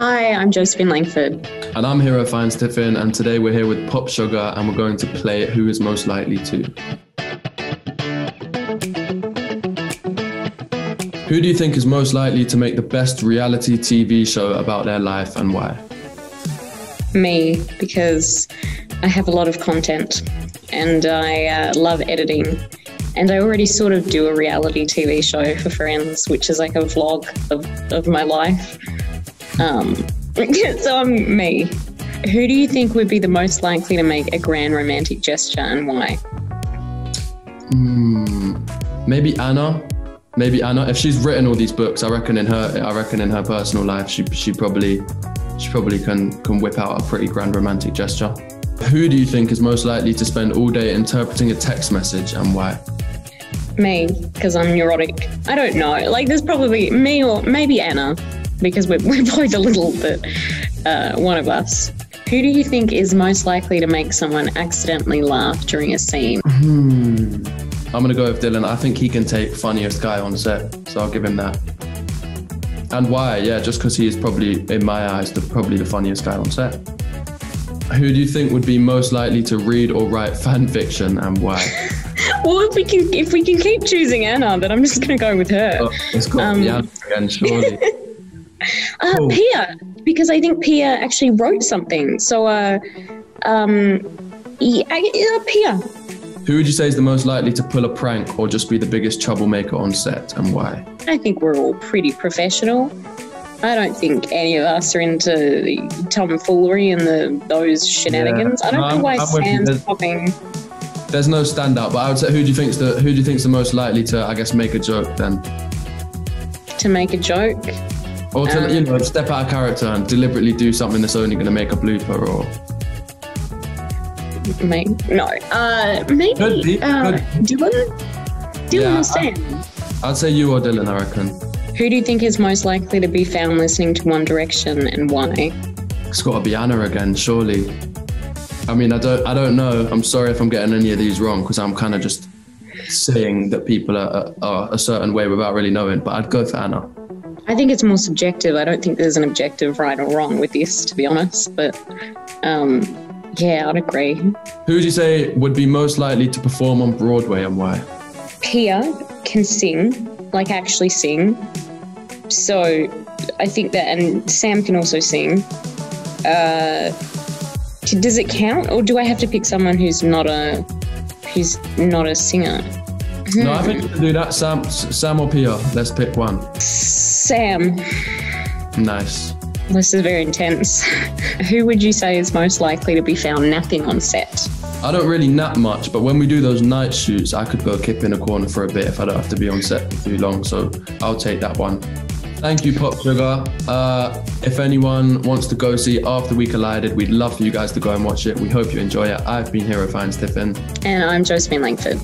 Hi, I'm Josephine Langford. And I'm here Hero Fiennes Tiffin, and today we're here with Pop Sugar, and we're going to play Who is Most Likely to. Who do you think is most likely to make the best reality TV show about their life and why? Me, because I have a lot of content and I uh, love editing. And I already sort of do a reality TV show for friends, which is like a vlog of, of my life. Um, so I'm me. Who do you think would be the most likely to make a grand romantic gesture and why? Mm, maybe Anna. Maybe Anna. If she's written all these books, I reckon in her, I reckon in her personal life, she she probably she probably can can whip out a pretty grand romantic gesture. Who do you think is most likely to spend all day interpreting a text message and why? Me, because I'm neurotic. I don't know. Like, there's probably me or maybe Anna, because we're, we're both a little bit uh, one of us. Who do you think is most likely to make someone accidentally laugh during a scene? Hmm. I'm gonna go with Dylan. I think he can take funniest guy on set, so I'll give him that. And why? Yeah, just because he is probably, in my eyes, the, probably the funniest guy on set. Who do you think would be most likely to read or write fan fiction, and why? well, if we can, if we can keep choosing Anna, then I'm just gonna go with her. Oh, it's got um, again, surely. uh, cool. Pia, because I think Pia actually wrote something. So, uh, um, yeah, uh, Pia. Who would you say is the most likely to pull a prank or just be the biggest troublemaker on set and why? I think we're all pretty professional. I don't think any of us are into the tomfoolery and the those shenanigans. Yeah. I don't no, know why I'm Sam's popping. There's no standout, but I would say who do you think's the who do you think's the most likely to I guess make a joke then? To make a joke. Or to um, you know step out of character and deliberately do something that's only going to make a blooper or Maybe no. Uh, maybe Could be. Uh, Dylan. Dylan yeah, or Sam. I'd say you or Dylan. I reckon. Who do you think is most likely to be found listening to One Direction and why? It's got to be Anna again, surely. I mean, I don't, I don't know. I'm sorry if I'm getting any of these wrong because I'm kind of just saying that people are, are a certain way without really knowing. But I'd go for Anna. I think it's more subjective. I don't think there's an objective right or wrong with this, to be honest. But um, yeah, I'd agree. Who would you say would be most likely to perform on Broadway and why? Pia can sing, like actually sing. So I think that, and Sam can also sing. Uh, does it count, or do I have to pick someone who's not a who's not a singer? No, I think we can do that. Sam, Sam or Pia. Let's pick one. Sam. Nice. This is very intense. Who would you say is most likely to be found napping on set? I don't really nap much, but when we do those night shoots, I could go kip in a corner for a bit if I don't have to be on set for too long. So I'll take that one. Thank you, Pop Sugar. Uh, if anyone wants to go see After We Collided, we'd love for you guys to go and watch it. We hope you enjoy it. I've been Hero Fiennes Tiffin. And I'm Josephine Langford.